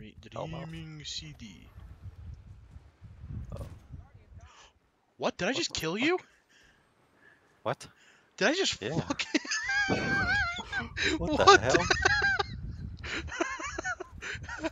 Dream, dreaming CD. Oh. What? Did I just kill fuck? you? What? Did I just yeah. fucking... what, what the hell?